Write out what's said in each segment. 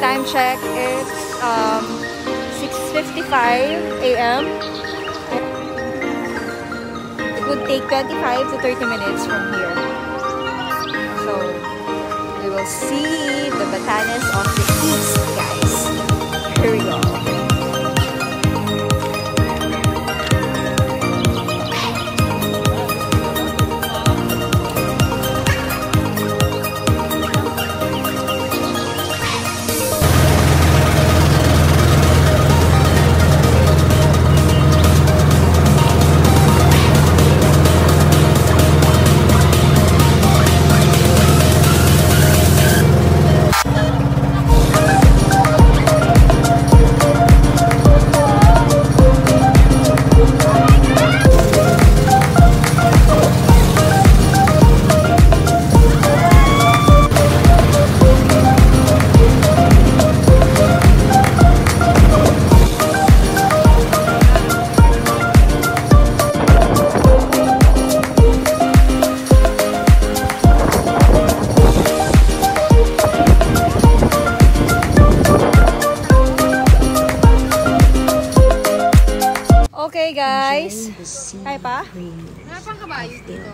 time check, it's um, 6.55 a.m. It would take 25 to 30 minutes from here. So, we will see the Batanes of the East, guys. Kaya pa? Wala pang kabayo dito.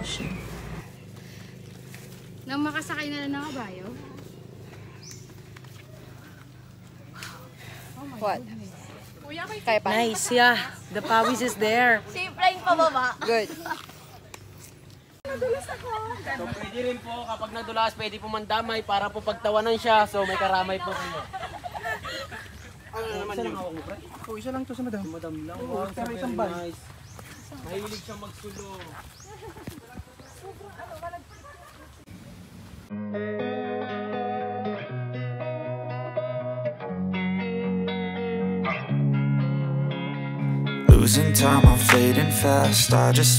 Nang makasakay na lang ng kabayo. What? Kaya pa? Nice, yeah. The pawis is there. Good. So, pwede rin po, kapag nadulas, pwede po mandamay para po pagtawanan siya. So, may karamay po kayo. Ano naman yun? Oh, isa lang to sa madam. Madam lang. Wow, so very nice. Mahilig siya magsulo. Losing time, I'm fading fast. I just